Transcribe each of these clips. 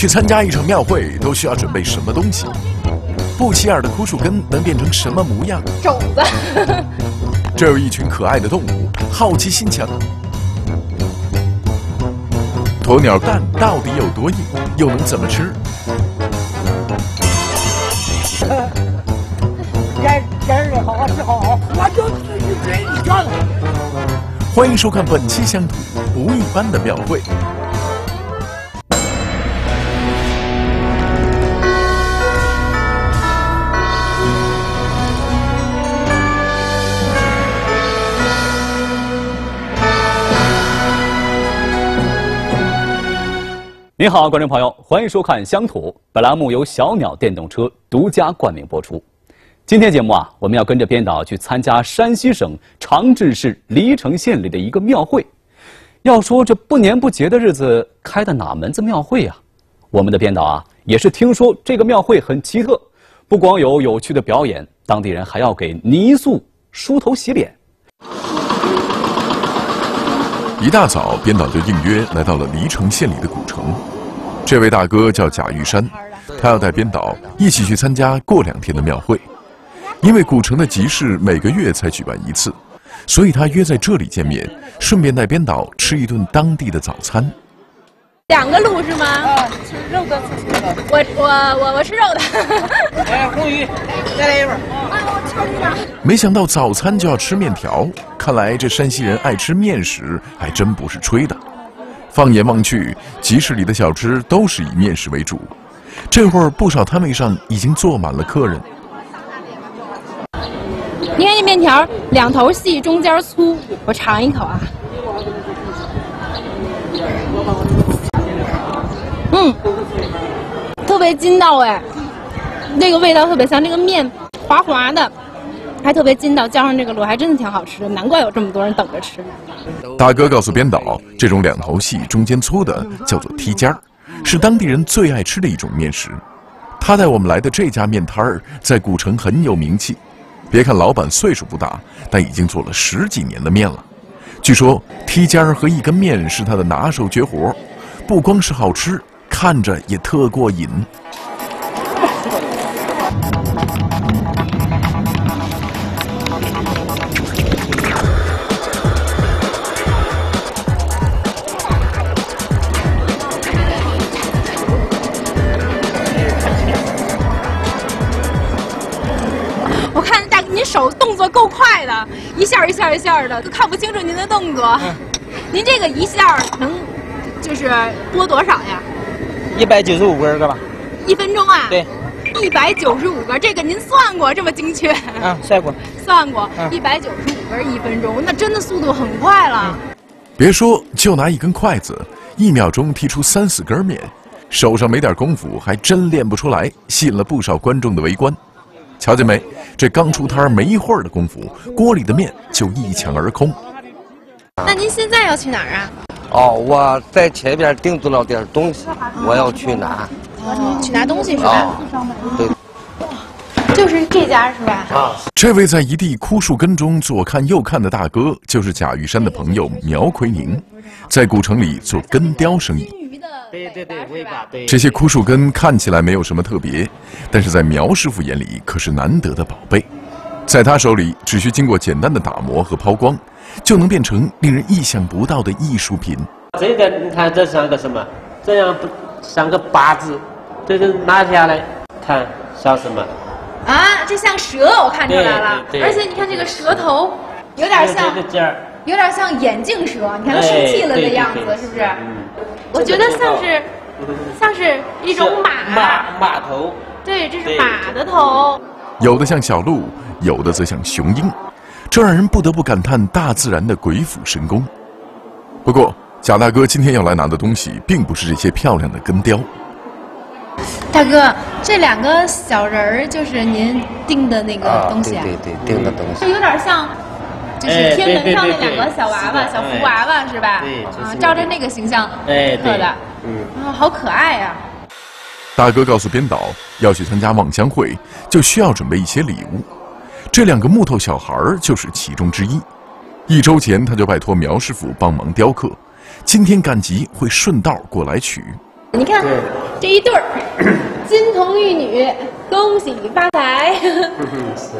去参加一场庙会都需要准备什么东西？不起眼的枯树根能变成什么模样？种子。这有一群可爱的动物，好奇心强。鸵鸟蛋到底有多硬，又能怎么吃？人人儿好好吃好好，我就自己给你干了。欢迎收看本期乡土不一般的庙会。您好，观众朋友，欢迎收看《乡土》。本栏目由小鸟电动车独家冠名播出。今天节目啊，我们要跟着编导去参加山西省长治市黎城县里的一个庙会。要说这不年不节的日子，开的哪门子庙会呀？我们的编导啊，也是听说这个庙会很奇特，不光有有趣的表演，当地人还要给泥塑梳头洗脸。一大早，编导就应约来到了黎城县里的古城。这位大哥叫贾玉山，他要带编导一起去参加过两天的庙会。因为古城的集市每个月才举办一次，所以他约在这里见面，顺便带编导吃一顿当地的早餐。两个鹿是吗？啊，吃肉的，吃青的。我我我我吃肉的。哎，红鱼，再来一份。啊，我吃一个。没想到早餐就要吃面条，看来这山西人爱吃面食还真不是吹的。放眼望去，集市里的小吃都是以面食为主。这会儿不少摊位上已经坐满了客人。你看这面条，两头细，中间粗，我尝一口啊。嗯，特别筋道哎，那个味道特别香，那个面滑滑的，还特别筋道，加上这个卤还真的挺好吃的，难怪有这么多人等着吃。大哥告诉编导，这种两头细、中间粗的叫做梯尖儿，是当地人最爱吃的一种面食。他带我们来的这家面摊儿在古城很有名气，别看老板岁数不大，但已经做了十几年的面了。据说梯尖儿和一根面是他的拿手绝活，不光是好吃，看着也特过瘾。一下的，都看不清楚您的动作。您这个一下能就是拨多少呀？一百九十五根儿，吧？一分钟啊？对。一百九十五根，这个您算过这么精确？啊，算过。算过，嗯一百九十五根一分钟，那真的速度很快了。别说，就拿一根筷子，一秒钟剔出三四根面，手上没点功夫还真练不出来，吸引了不少观众的围观。瞧见没？这刚出摊儿没一会儿的功夫，锅里的面就一抢而空。那您现在要去哪儿啊？哦，我在前边定做了点东西，我要去拿。去拿东西是吧？啊，对，就是这家是吧？啊，这位在一地枯树根中左看右看的大哥，就是贾玉山的朋友苗奎宁，在古城里做根雕生意。对对对，尾巴对。这些枯树根看起来没有什么特别，但是在苗师傅眼里可是难得的宝贝。在他手里，只需经过简单的打磨和抛光，就能变成令人意想不到的艺术品。这个你看，这像个什么？这样不像个八字？这个拿下来看像什么？啊，这像蛇，我看出来了。对对对而且你看这个蛇头，有点像有点像眼镜蛇，你看它生气了的样子，是不是？嗯，我觉得像是 像是一种马，马马头，对，这是马的头。有的像小鹿，有的则像雄鹰，这让人不得不感叹大自然的鬼斧神工。不过，贾大哥今天要来拿的东西，并不是这些漂亮的根雕。大哥，这两个小人儿就是您定的那个啊，东西啊？对对对，定的东西。这有点像，就是哎天门上那两个小娃娃、小福娃娃是吧？对啊，照着那个形象哎，刻的，嗯，啊，好可爱呀！大哥告诉编导，要去参加望乡会，就需要准备一些礼物。这两个木头小孩儿就是其中之一。一周前他就拜托苗师傅帮忙雕刻，今天赶集会顺道过来取。你看这一对儿，金童玉女，恭喜发财。嗯，是，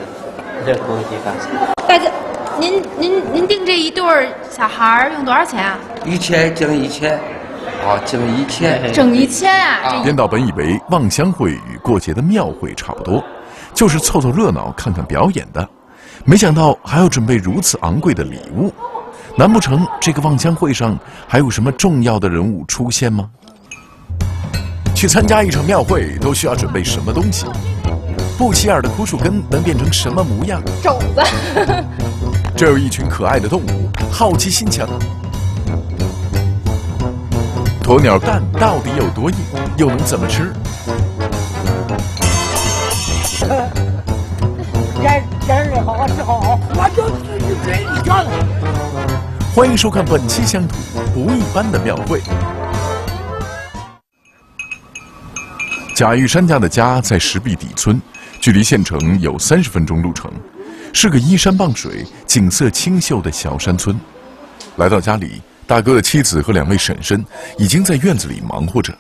这恭喜发财。大哥，您您您订这一对儿小孩儿用多少钱啊？一千挣一千，啊，挣一千。整一千啊！这编导本以为望乡会与过节的庙会差不多，就是凑凑热闹、看看表演的，没想到还要准备如此昂贵的礼物。难不成这个望乡会上还有什么重要的人物出现吗？去参加一场庙会都需要准备什么东西？不起眼的枯树根能变成什么模样？种子，这有一群可爱的动物，好奇心强。鸵鸟蛋到底有多硬，又能怎么吃？好好吃好好，我就自己给你。欢迎收看本期乡土不一般的庙会。贾玉山家的家在石壁底村，距离县城有三十分钟路程，是个依山傍水、景色清秀的小山村。来到家里，大哥的妻子和两位婶婶已经在院子里忙活着。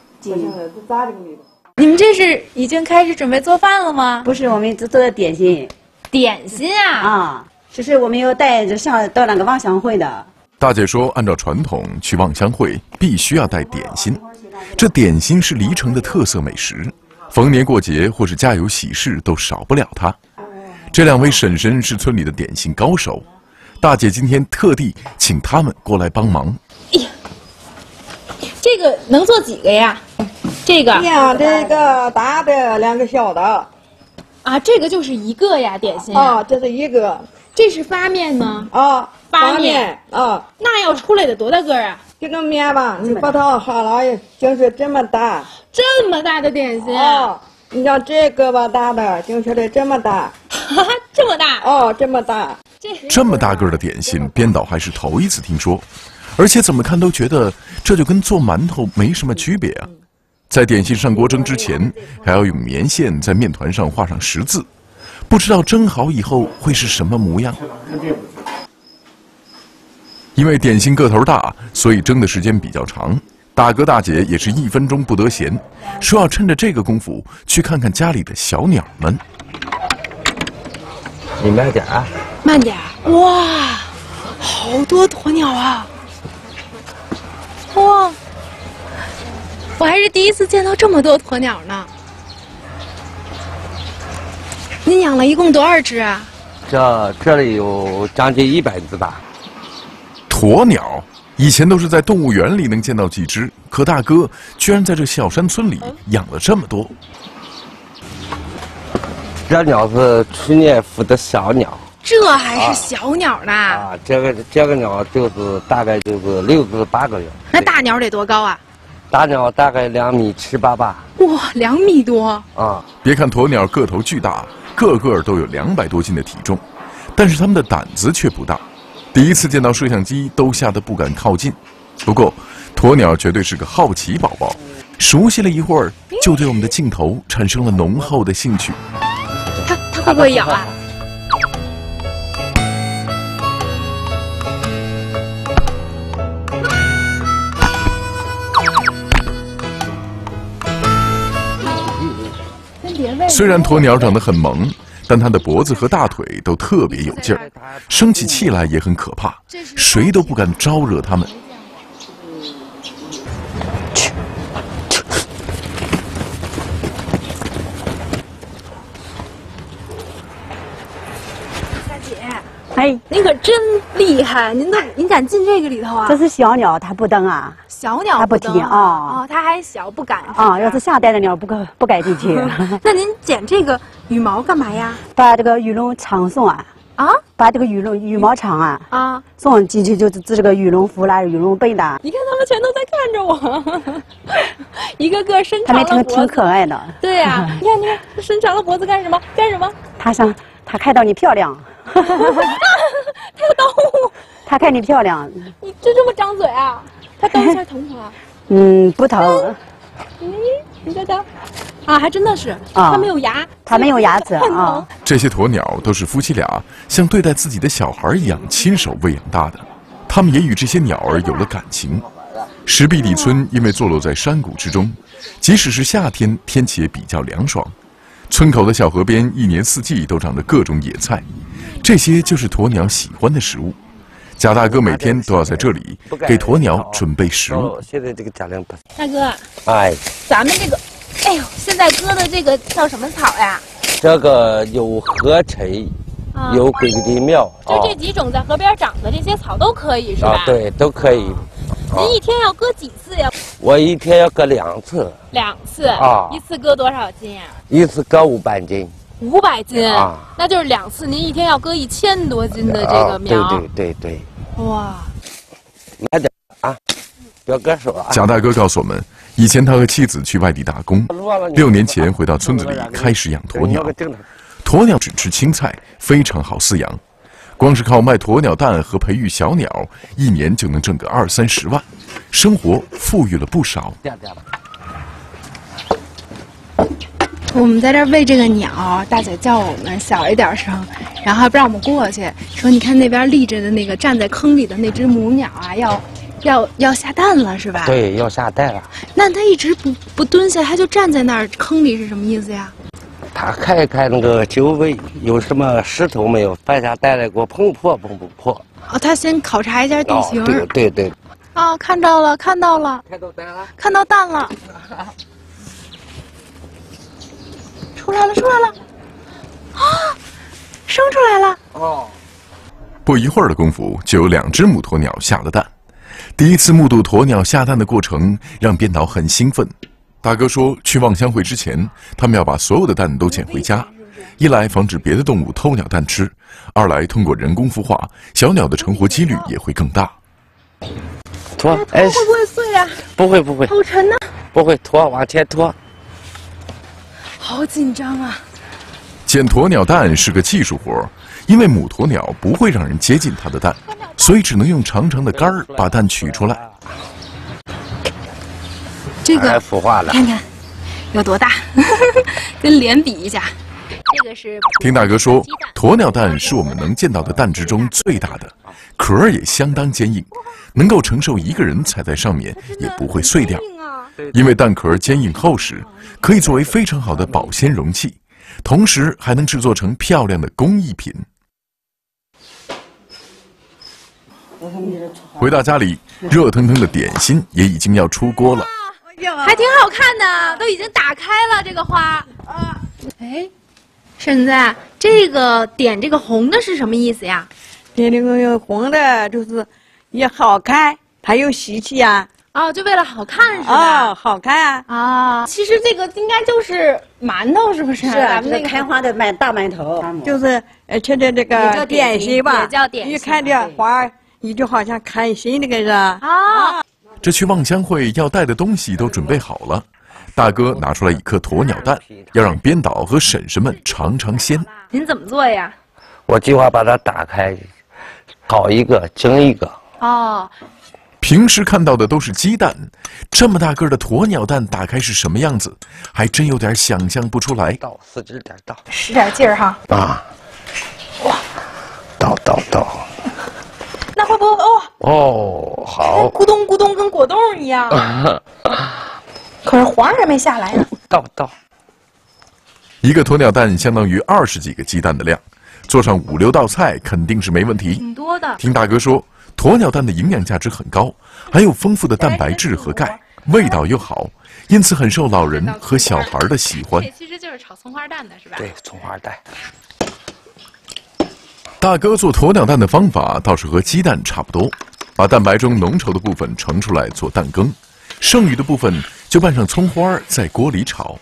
你们这是已经开始准备做饭了吗？不是，我们只做的点心点心啊！啊，就是我们要带着上到那个望乡会的，大姐说，按照传统，去望乡会必须要带点心。这点心是黎城的特色美食，逢年过节或是家有喜事都少不了它。这两位婶婶是村里的点心高手，大姐今天特地请他们过来帮忙。呀这个能做几个呀？这个呀这个大的，两个小的。啊，这个就是一个呀，点心啊，这是一个这是发面吗？啊，发面面啊，那要出来得多大个儿啊？这个面吧，你把它好了，就是这么大这么大的点心，啊。你像这个吧，大的就是的这么大 这么大，哦，这么大。这这么大个儿的点心，编导还是头一次听说，而且怎么看都觉得这就跟做馒头没什么区别啊。在点心上锅蒸之前，还要用棉线在面团上画上十字，不知道蒸好以后会是什么模样。因为点心个头大，所以蒸的时间比较长。大哥大姐也是一分钟不得闲，说要趁着这个功夫去看看家里的小鸟们。你慢点啊！慢点，哇，好多鸵鸟啊！哇，我还是第一次见到这么多鸵鸟呢。您养了一共多少只啊？这这里有将近一百只吧。鸵鸟以前都是在动物园里能见到几只，可大哥居然在这小山村里养了这么多。这鸟是去年孵的小鸟这还是小鸟呢？啊，这个这个鸟就是大概就是六至八个月。那大鸟得多高啊？大鸟大概两米七八吧。哇，两米多！啊，别看鸵鸟个头巨大，个个都有两百多斤的体重，但是它们的胆子却不大。第一次见到摄像机，都吓得不敢靠近。不过，鸵鸟绝对是个好奇宝宝，熟悉了一会儿，就对我们的镜头产生了浓厚的兴趣。会不会咬啊？虽然鸵鸟长得很萌，但它的脖子和大腿都特别有劲儿，生起气来也很可怕，谁都不敢招惹它们。哎，您可真厉害！您都您敢进这个里头啊？这是小鸟，它不登啊小鸟它不登踢啊哦，它还小，不敢啊！要是下代的鸟不可不敢进去，那您剪这个羽毛干嘛呀？把这个羽绒长送啊，啊把这个羽绒羽毛长啊啊！送进去就是织这个羽绒服啦、羽绒被的，你看他们全都在看着我，一个个伸它们挺挺。可爱的。对呀、你看你看，伸长了脖子干什么？干什么？他想他看到你漂亮，它有刀，他看你漂亮，你就这么张嘴啊？他蹬一下疼不疼啊？嗯，不疼。咦，你瞧瞧，啊，还真的是，啊它没有牙，它没有牙齿啊。这些鸵鸟都是夫妻俩像对待自己的小孩一样亲手喂养大的，他们也与这些鸟儿有了感情。石壁里村因为坐落在山谷之中，即使是夏天，天气也比较凉爽。村口的小河边，一年四季都长着各种野菜，这些就是鸵鸟喜欢的食物。贾大哥每天都要在这里给鸵鸟准备食物。大哥，哎，咱们这个，哎呦，现在割的这个叫什么草呀？这个有河柴，啊有鬼地庙就这几种在河边长的这些草都可以是吧？啊，。对，都可以。您一天要割几次呀？我一天要割两次，两次。啊一次割多少斤呀？一次割五百斤。五百斤。啊那就是两次，您一天要割一千多斤的这个苗。啊、对对对对，哇，买点啊，不要割手啊。贾大哥告诉我们，以前他和妻子去外地打工，六年前回到村子里开始养鸵鸟。鸵鸟只吃青菜，非常好饲养。光是靠卖鸵鸟蛋和培育小鸟，一年就能挣个二三十万，生活富裕了不少。我们在这儿喂这个鸟，大姐叫我们小一点声，然后还不让我们过去，说你看那边立着的那个站在坑里的那只母鸟啊，要要要下蛋了是吧？。对，要下蛋了。那它一直不不蹲下，它就站在那儿坑里是什么意思呀？它看一看那个周围有什么石头没有，放下蛋来给我碰破碰不破。哦，它先考察一下地形。对对对。哦，看到了，看到了，看到蛋了。看到蛋了，出来了，出来了，啊，生出来了。哦。不一会儿的功夫，就有两只母鸵鸟下了蛋。第一次目睹鸵鸟下蛋的过程，让编导很兴奋。大哥说，去望乡会之前，他们要把所有的蛋都捡回家，一来防止别的动物偷鸟蛋吃，二来通过人工孵化，小鸟的成活几率也会更大。拖，哎，会不会碎呀、不会不会好沉呢、不会拖，往前拖。好紧张啊！捡鸵鸟蛋是个技术活儿，因为母鸵鸟不会让人接近它的蛋，所以只能用长长的杆儿把蛋取出来。这哎，个孵化了。看看有多大，跟脸比一下。这个是听大哥说，鸵鸟蛋是我们能见到的蛋之中最大的，壳儿也相当坚硬，能够承受一个人踩在上面也不会碎掉。因为蛋壳坚硬厚实，可以作为非常好的保鲜容器，同时还能制作成漂亮的工艺品。回到家里，热腾腾的点心也已经要出锅了。还挺好看的，都已经打开了这个花。哎，婶子，这个点这个红的是什么意思呀？点这个红的，就是也好看，它有喜气呀。哦，就为了好看是吧？哦，好看啊。啊，其实这个应该就是馒头，是不是？是啊，咱们那个开花的馒大馒头，就是呃，吃的这也叫个点心吧，也叫点心一看这花，你就好像开心那个是吧？啊，这去望乡会要带的东西都准备好了，大哥拿出来一颗鸵鸟蛋，要让编导和婶婶们尝尝鲜。您怎么做呀？我计划把它打开，烤一个，蒸一个。哦，平时看到的都是鸡蛋，这么大个儿的鸵鸟蛋打开是什么样子，还真有点想象不出来。倒使劲点倒使点劲儿哈。啊！哇！倒倒倒！那会不会哦？哦，好，咕咚咕咚，跟果冻一样。可是黄还没下来呢。倒倒。一个鸵鸟蛋相当于二十几个鸡蛋的量，做上五六道菜肯定是没问题。挺多的。听大哥说，鸵鸟蛋的营养价值很高，含有丰富的蛋白质和钙，味道又好，因此很受老人和小孩的喜欢。其实就是炒葱花蛋的是吧？对，葱花蛋。大哥做鸵鸟蛋的方法倒是和鸡蛋差不多，把蛋白中浓稠的部分盛出来做蛋羹，剩余的部分就拌上葱花，在锅里炒。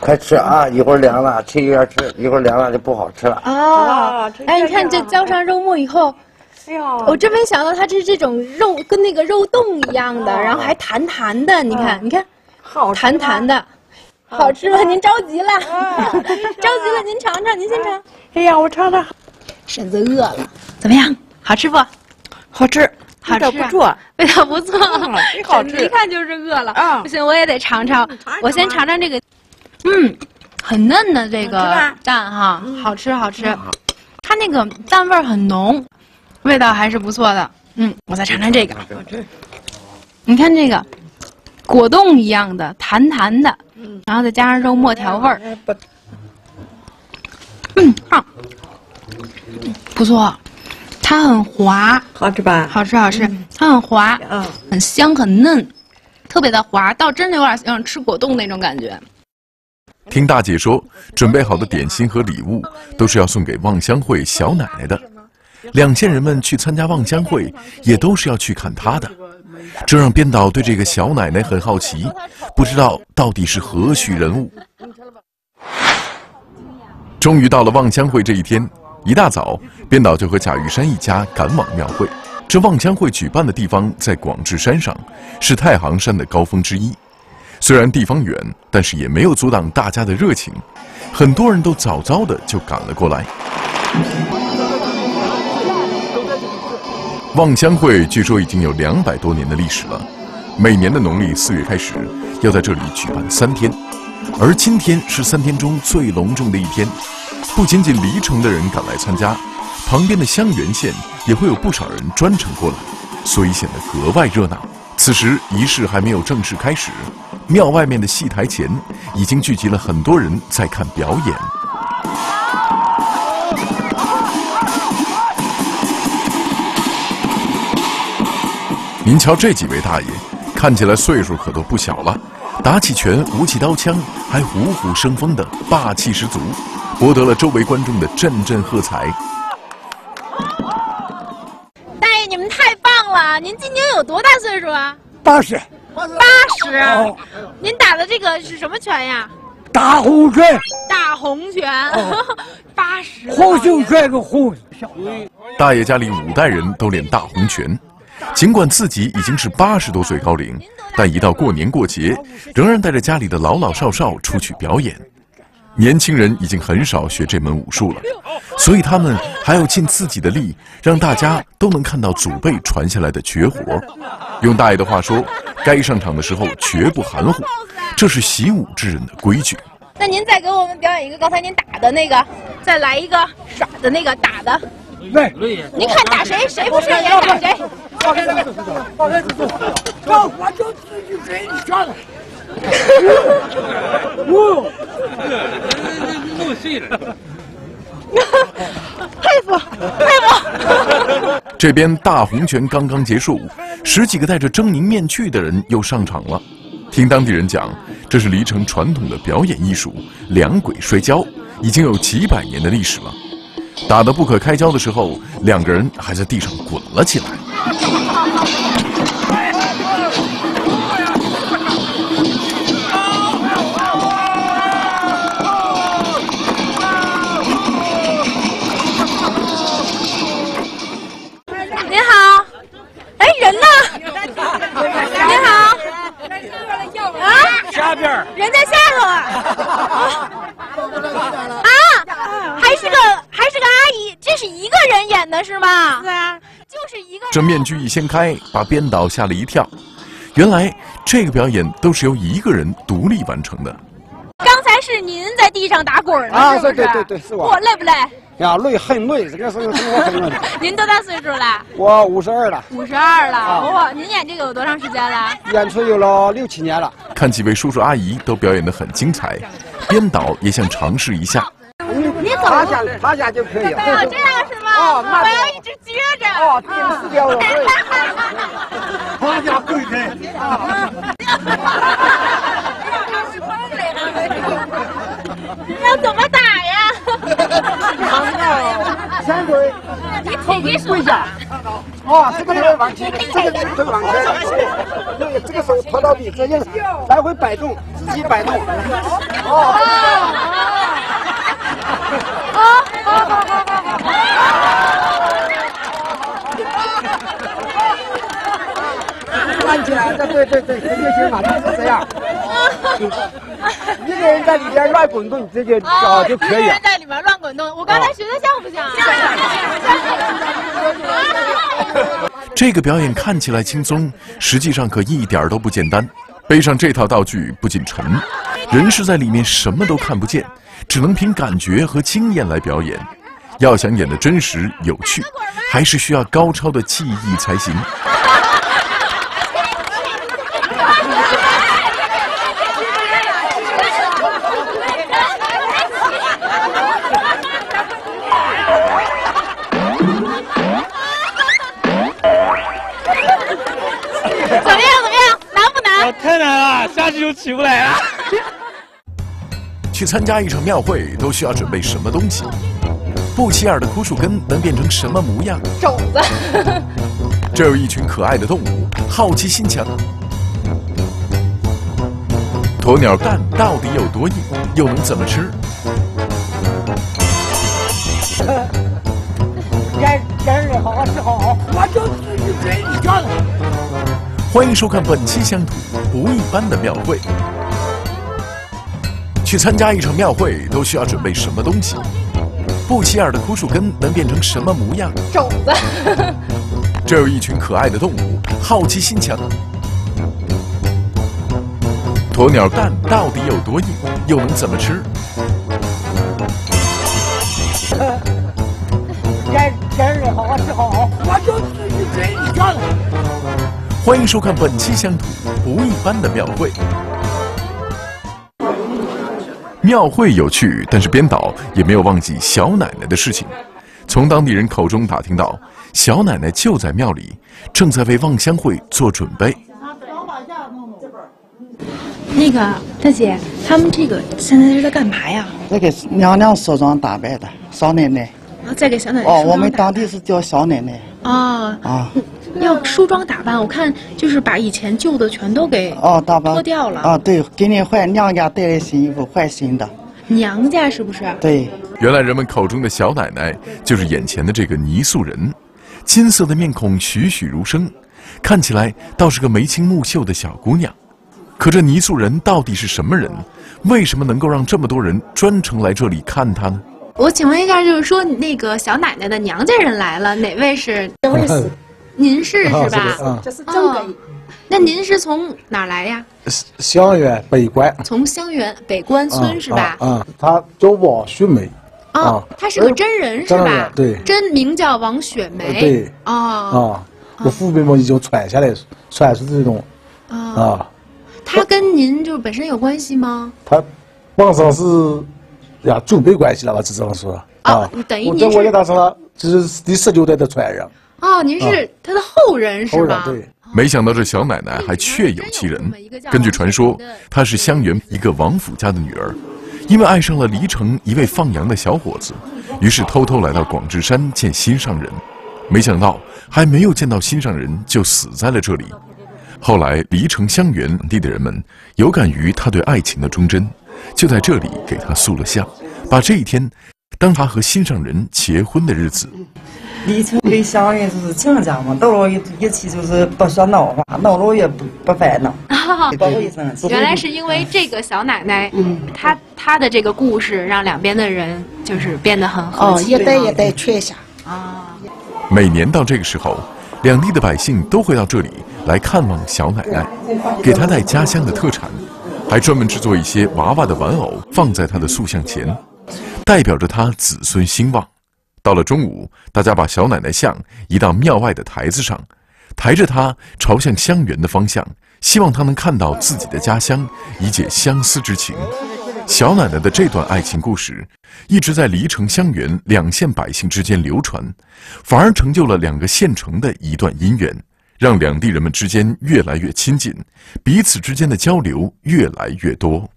快吃啊！一会儿凉了，吃一边吃，一会儿凉了就不好吃了。哦，哎，你看这浇上肉末以后，哎呦，我真没想到它是这种肉跟那个肉冻一样的，然后还弹弹的。你看，你看，好弹弹的，好吃吗？您着急了，着急了，您尝尝，您先尝。哎呀，我尝尝，婶子饿了，怎么样？好吃不？好吃，味道不错。味道不错，真好吃一看就是饿了。嗯不行，我也得尝尝。我先尝尝这个，嗯，很嫩的这个蛋哈，好吃好吃。它那个蛋味儿很浓，味道还是不错的。嗯，我再尝尝这个。你看这个果冻一样的弹弹的，然后再加上肉末调味儿，嗯，好，不错，它很滑，好吃吧？好吃好吃，它很滑，嗯，很香很嫩，特别的滑，倒真的有点像吃果冻那种感觉。听大姐说，准备好的点心和礼物都是要送给望乡会小奶奶的。两县人们去参加望乡会，也都是要去看她的。这让编导对这个小奶奶很好奇，不知道到底是何许人物。终于到了望乡会这一天，一大早，编导就和贾玉山一家赶往庙会。这望乡会举办的地方在广智山上，是太行山的高峰之一。虽然地方远，但是也没有阻挡大家的热情，很多人都早早的就赶了过来。望乡会据说已经有两百多年的历史了，每年的农历四月开始，要在这里举办三天，而今天是三天中最隆重的一天。不仅仅黎城的人赶来参加，旁边的襄垣县也会有不少人专程过来，所以显得格外热闹。此时仪式还没有正式开始，庙外面的戏台前已经聚集了很多人在看表演。您瞧这几位大爷，看起来岁数可都不小了，打起拳、舞起刀枪，还虎虎生风的，霸气十足，博得了周围观众的阵阵喝彩。大爷，你们太棒了！您今年有多大岁数啊？八十，八十。您打的这个是什么拳呀？大红拳，大红拳。八十。红袖拽个红。大爷家里五代人都练大红拳。尽管自己已经是八十多岁高龄，但一到过年过节，仍然带着家里的老老少少出去表演。年轻人已经很少学这门武术了，所以他们还要尽自己的力，让大家都能看到祖辈传下来的绝活。用大爷的话说，该上场的时候绝不含糊，这是习武之人的规矩。那您再给我们表演一个刚才您打的那个，再来一个耍的那个打的。对，您看打谁，谁不顺眼打谁。放开这个，放开这个，让我就自己给你上。哦，弄碎了。佩服，佩服。这边大红拳刚刚结束，十几个戴着狰狞面具的人又上场了。听当地人讲，这是黎城传统的表演艺术——两鬼摔跤，已经有几百年的历史了。打得不可开交的时候，两个人还在地上滚了起来。这面具一掀开，把编导吓了一跳。原来这个表演都是由一个人独立完成的。刚才是您在地上打滚呢，啊是不是？对对对对是我我累不累？呀，累很累，这个是我很累。您多大岁数了？我五十二了，五十二了。哇，您演这个有多长时间了？演出有了六七年了。看几位叔叔阿姨都表演得很精彩，编导也想尝试一下。你走趴下，趴下就可以了。哦，这样是吗？哦那 我要一直撅着。哦，对，是的，我会。趴下跪着。要怎么打呀？前腿，后腿跪下。哦，这个头往前，这个头往前，对，这个手托到地，这样来回摆动，自己摆动。哦。看起来，对对对对，这就行了，就是这样。一个人在里边乱滚动，这就哦就可以一个人。在里面乱滚动，我刚才学的像不像？这个表演看起来轻松，实际上可一点都不简单。背上这套道具不仅沉，人是在里面什么都看不见，只能凭感觉和经验来表演。要想演得真实有趣，还是需要高超的技艺才行。了，下去就起不来了。去参加一场庙会都需要准备什么东西？不起眼的枯树根能变成什么模样？种子。这有一群可爱的动物，好奇心强。鸵鸟蛋到底有多硬？又能怎么吃？眼眼儿好好吃好好，我就自己给你干。欢迎收看本期乡土不一般的庙会。去参加一场庙会都需要准备什么东西？不起眼的枯树根能变成什么模样？种子。这有一群可爱的动物，好奇心强。鸵鸟蛋到底有多硬？又能怎么吃？眼眼儿好好吃好好，我就自己嘴里讲。欢迎收看本期乡土不一般的庙会。庙会有趣，但是编导也没有忘记小奶奶的事情。从当地人口中打听到，小奶奶就在庙里，正在为望乡会做准备。那个大姐，他们这个现在是在干嘛呀？在给娘娘梳妆打扮的少奶奶。啊，在给小奶奶哦，我们当地是叫小奶奶。啊啊，要梳妆打扮，我看就是把以前旧的全都给哦打扮脱掉了。啊，对，给你换娘家带来新衣服，换新的。娘家是不是？对。原来人们口中的小奶奶就是眼前的这个泥塑人，金色的面孔栩栩如生，看起来倒是个眉清目秀的小姑娘。可这泥塑人到底是什么人？为什么能够让这么多人专程来这里看她呢？我请问一下，就是说那个小奶奶的娘家人来了，哪位是？您是是吧？嗯，这是正根。那您是从哪来呀？襄垣北关。从襄垣北关村是吧？啊，他叫王雪梅。啊，他是个真人是吧？对，真名叫王雪梅。对。啊。啊，我父辈们已经传下来，传是这种。啊。他跟您就本身有关系吗？他，本身是呀，祖辈关系了吧，只能说啊。等于我在我家当成了，这是第十九代的传人。哦，您是他的后人是吧？对。没想到这小奶奶还确有其人。根据传说，她是襄垣一个王府家的女儿，因为爱上了黎城一位放羊的小伙子，于是偷偷来到广志山见心上人。没想到还没有见到心上人，就死在了这里。后来，黎城襄垣地的人们有感于他对爱情的忠贞，就在这里给他塑了像，把这一天当他和心上人结婚的日子。黎城跟襄垣就是亲家嘛，到了一一起就是不说闹话，闹了也不不烦恼。原来是因为这个小奶奶，嗯，她她的这个故事让两边的人就是变得很和气。哦，一代一代传下啊。每年到这个时候，两地的百姓都会到这里。来看望小奶奶，给她带家乡的特产，还专门制作一些娃娃的玩偶放在她的塑像前，代表着她子孙兴旺。到了中午，大家把小奶奶像移到庙外的台子上，抬着她朝向襄垣的方向，希望她能看到自己的家乡，以解相思之情。小奶奶的这段爱情故事，一直在黎城襄垣两县百姓之间流传，反而成就了两个县城的一段姻缘。让两地人们之间越来越亲近，彼此之间的交流越来越多。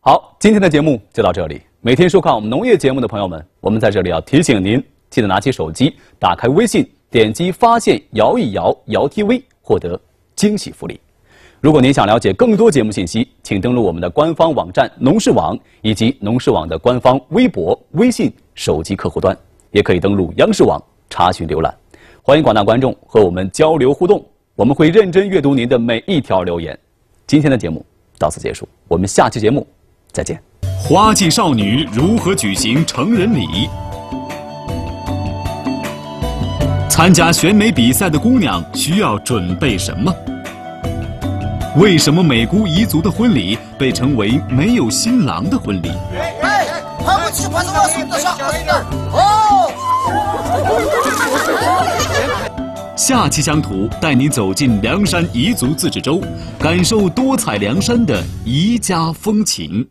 好，今天的节目就到这里。每天收看我们农业节目的朋友们，我们在这里要提醒您，记得拿起手机，打开微信，点击发现摇一摇摇 TV，获得惊喜福利。如果您想了解更多节目信息，请登录我们的官方网站农事网以及农事网的官方微博、微信手机客户端，也可以登录央视网查询浏览。欢迎广大观众和我们交流互动，我们会认真阅读您的每一条留言。今天的节目到此结束，我们下期节目再见。花季少女如何举行成人礼？参加选美比赛的姑娘需要准备什么？为什么美姑彝族的婚礼被称为没有新郎的婚礼？下期乡土带你走进凉山彝族自治州，感受多彩凉山的彝家风情。